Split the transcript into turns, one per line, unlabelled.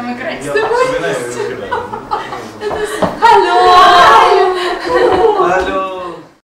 там играть
с тобой.
Это